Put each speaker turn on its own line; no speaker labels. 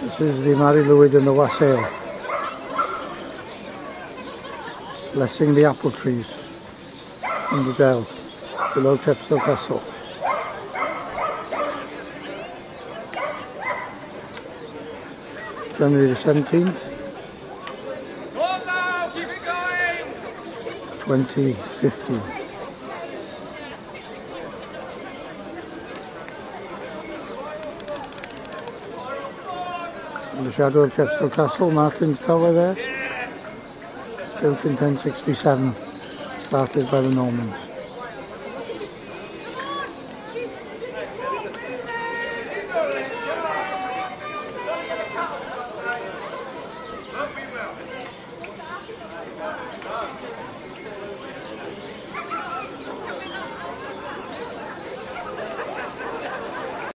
This is the Mari Lwyd and the Wassail. Blessing the apple trees in the dell below Chepstow Castle. January the 17th, 2015. In the shadow of Chepstow Castle, Marten's Tower there, built in 1067, started by the Normans.